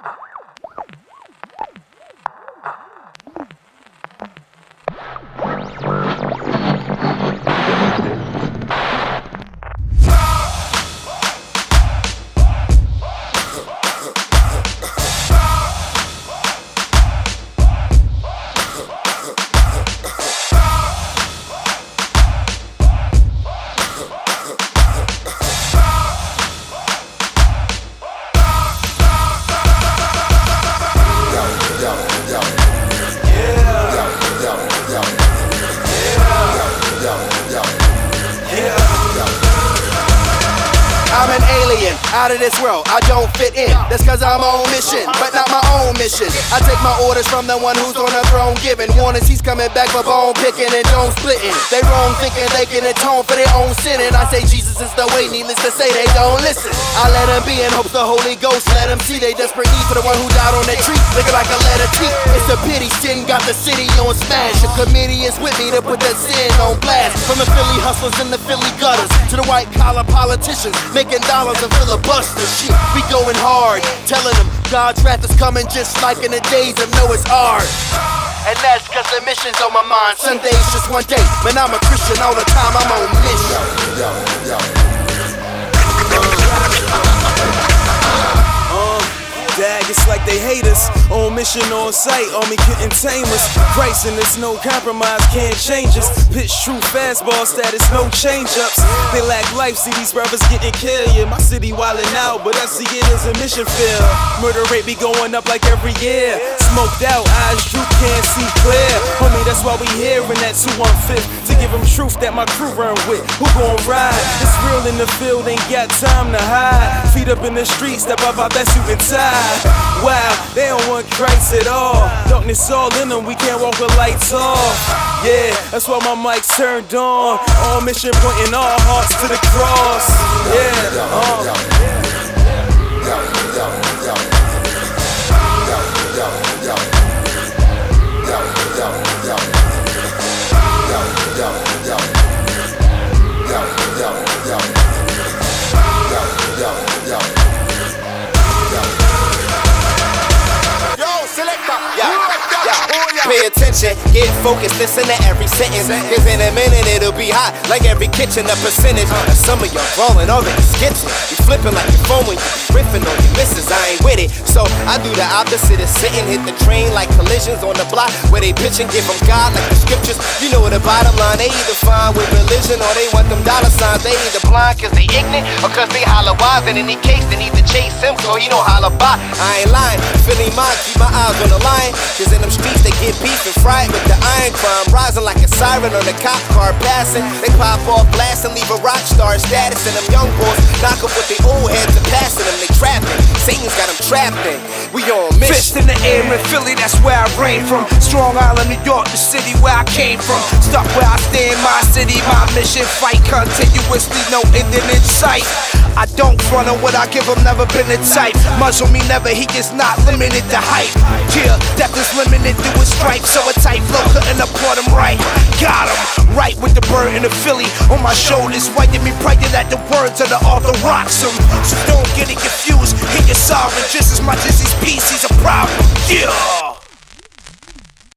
Ha ha ha! I'm an alien, out of this world, I don't fit in. That's cause I'm on mission, but not my own mission. I take my orders from the one who's on the throne giving warnings. He's coming back for bone picking and don't splitting. They wrong thinking they can atone for their own sin. And I say Jesus is the way, needless to say, they don't listen. I let them be in hopes the Holy Ghost let them see they desperate need for the one who died on that tree. Looking like a letter T. It's a pity sin got the city on smash. Committee is with me to put that sin on blast. From the Philly hustlers and the Philly gutters to the white collar politicians making dollars and filibusters. Shit, we going hard, telling them God's wrath is coming just like in the days of Noah's Ark. And that's cause the mission's on my mind. Sunday's just one day, man, I'm a Christian all the time, I'm on mission. It's like they hate us. On mission, on on me couldn't tame us. And there's no compromise, can't change us. Pitch true fastball status, no change ups. They lack life, see these brothers getting killed. Yeah, my city wildin' out, but I see it as a mission field. Murder rate be going up like every year. Smoked out, eyes droop, can't see clear. Homie, that's why we here in that 215 to give them truth that my crew run with. Who gon' ride? In the field, ain't got time to hide. Feet up in the street, step up out that suit and tie. Wow, they don't want Christ at all. Darkness all in them, we can't walk with lights off. Yeah, that's why my mic's turned on. On mission, pointing all hearts to the cross. Yeah, uh. Attention, get focused, listen to every sentence. Cause in a minute it'll hot, like every kitchen, a percentage. Now some of y'all falling already sketching. You flipping like your phone when you be riffing on your misses. I ain't with it. So I do the opposite of sitting, hit the train like collisions on the block where they pitch and give them God like the scriptures. You know the bottom line, they either fine with religion or they want them dollar signs. They either blind cause they ignorant or cause they holler wise. In any case, they need to chase him so he don't holler by. I ain't lying, feeling mine, keep my eyes on the line. Cause in them streets they get beef and fried with the iron crime. Rising like a siren on the cop car passing. They pop off blast and leave a rock star status. And them young boys knock up with their old heads and passing them. They trapping. Satan's got them trapped in. We on Fist in the air in Philly, that's where I reign from. Strong Island, New York, the city where I came from. Stuck where I stand, my city, my mission. Fight continuously, no ending in sight. I don't front on what I give him, never been the type. Muzzle me never, he is not limited to hype. Yeah, death is limited to his stripe, so a tight flow couldn't applaud him right. Got him, right with the in the Philly on my shoulders, wiping me pregnant at the words of the orthodox. So